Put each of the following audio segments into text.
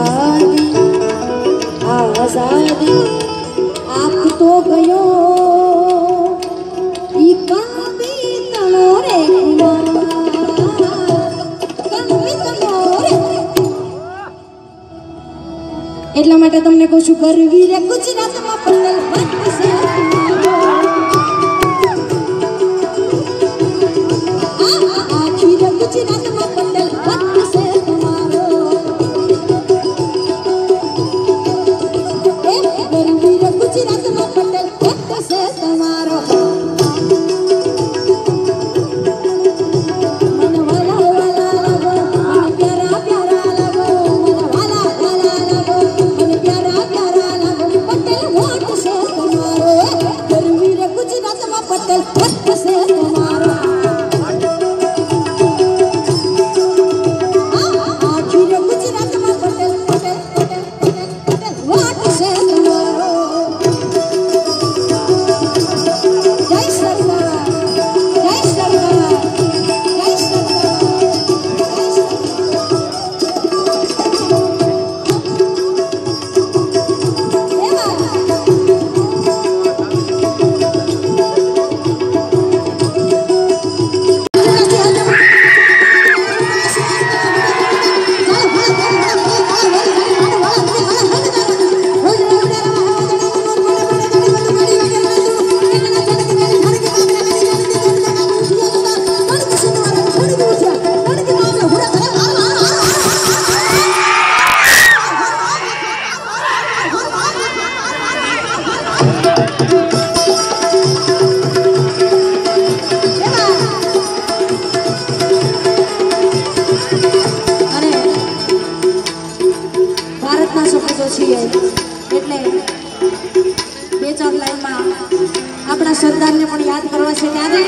આઝાદી આ આઝાદી આપતો ગયો ઈ કામી તમોરે એટલા માટે તમને કહું છું ગરવી રે ગુજરાતમાં પટેલ સરદારને પણ યાદ કરવા છે ત્યારે.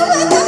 Woo!